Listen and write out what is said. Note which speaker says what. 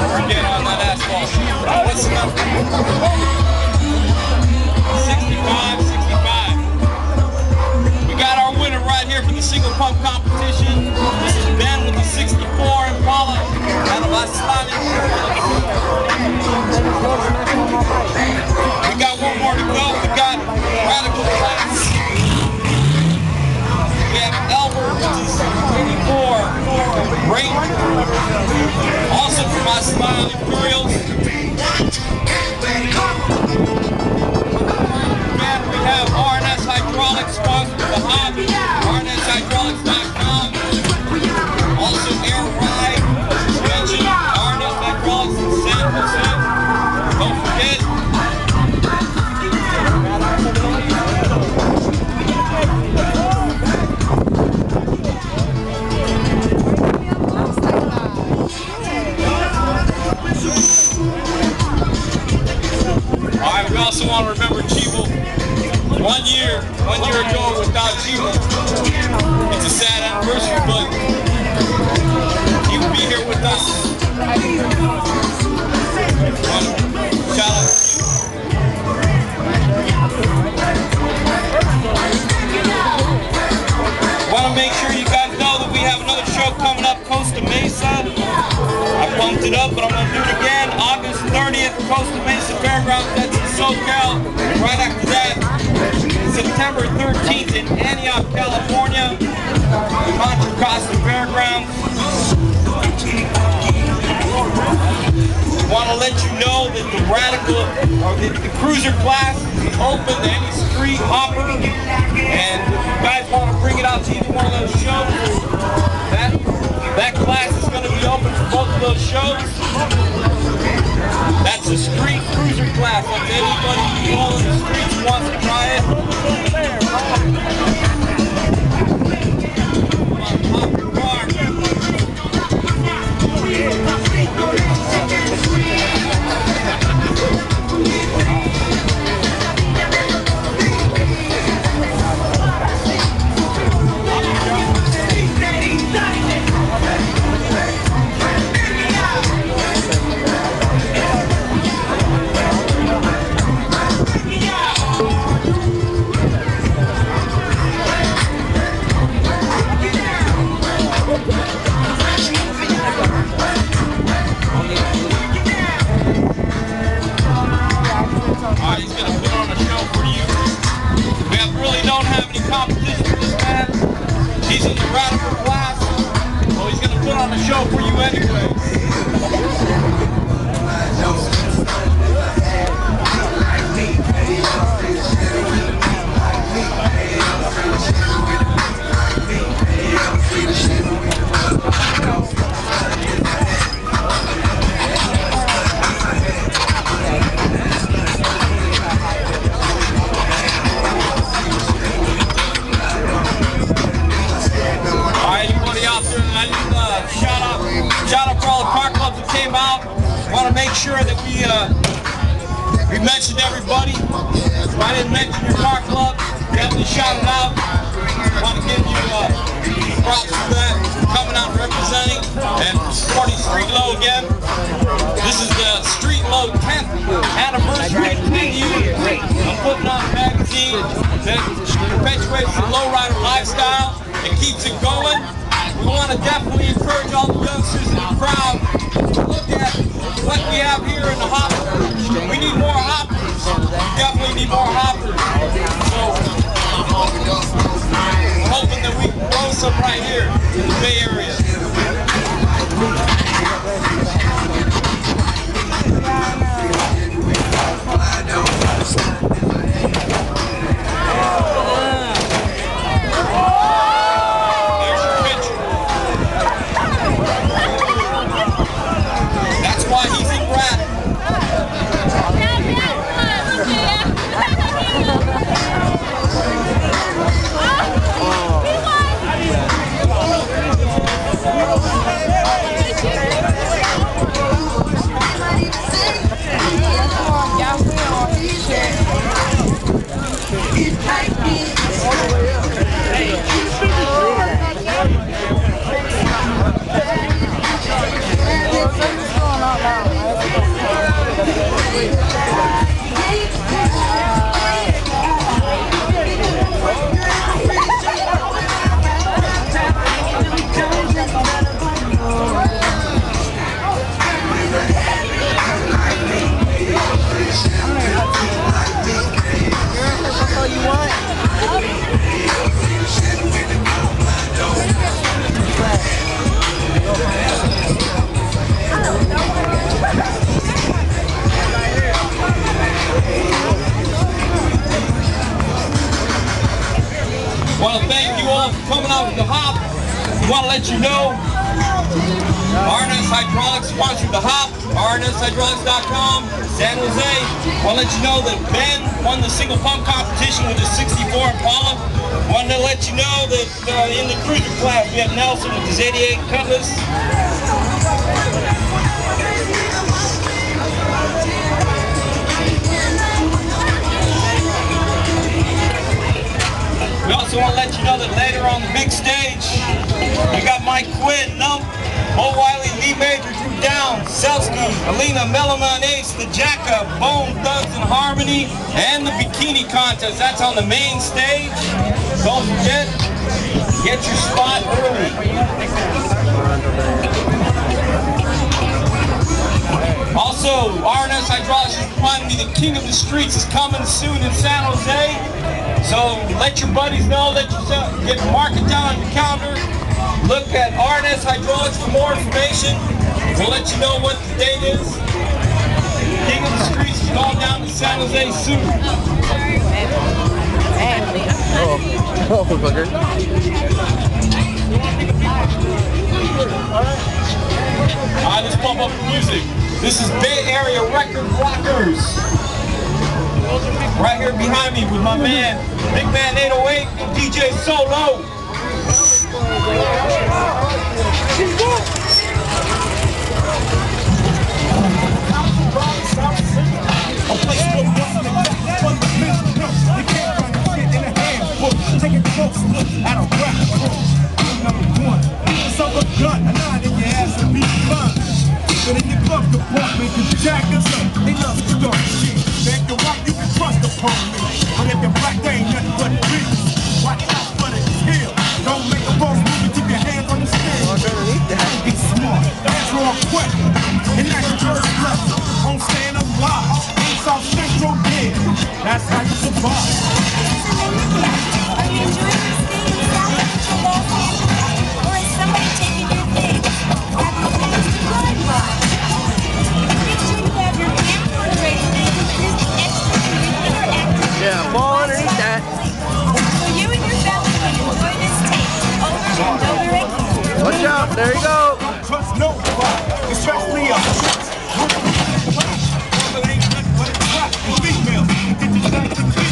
Speaker 1: off or get on that asphalt. What's the number? 65, 65. We got our winner right here for the single pump competition. This is Ben with the 64 Impala out of Islamic Ranger. Also from Australia Imperials. Also want to remember Chivo. One year, one year ago without Chivo. It's a sad anniversary, but he will be here with us. Want to make sure you guys know that we have another show coming up, Costa Mesa. I bumped it up, but I'm going to do it again. August 30th, Costa Mesa Fairgrounds. SoCal. Right after that, September 13th in Antioch, California. Contra Costa Fairgrounds. Want to let you know that the Radical, or the, the Cruiser class is open to any street hopper. You anyway. Sure that we uh, we mentioned everybody. If I didn't mention your car club, definitely shout it out. Want to give you uh, props for that, coming out representing and supporting Streetlow again. This is the Streetlow 10th anniversary, 10 years. I'm putting on a magazine that perpetuates the lowrider lifestyle and keeps it going. We want to definitely encourage all the youngsters in the crowd to look at what we have here in the hopper. We need more hoppers. We definitely need more hoppers. So I'm hoping that we can grow some right here in the Bay want you know RNS Hydraulics sponsored the hop, rnshydraulics.com, San Jose. Want to let you know that Ben won the single pump competition with his 64 Impala. Wanted to let you know that uh, in the cruiser class we have Nelson with his 88 Cutlass. Alina, Mellow Man Ace, the Jacka, Bone Thugs-n-Harmony, and the Bikini Contest. That's on the main stage. Don't forget, get your spot early. Also, RNS Hydraulics is reminding me the King of the Streets is coming soon in San Jose. So let your buddies know that you get mark it down on your calendar. Look at RNS Hydraulics for more information. We'll let you know what the date is. King of the Streets is going down to San Jose soon.
Speaker 2: Oh, oh, fucker.
Speaker 1: Alright, let's pump up the music. This is Bay Area Record Rockers. Right here behind me with my man, Big Man 808 and DJ Solo.
Speaker 3: Take a close look at a rap. Number one, it's up a gun, a nine in your ass and be fine. But in your glove compartment, cause jackers up, they love to start shit. Back to rock, you can trust the me. Watch out, there you go. Trust no one. Trust me. Female,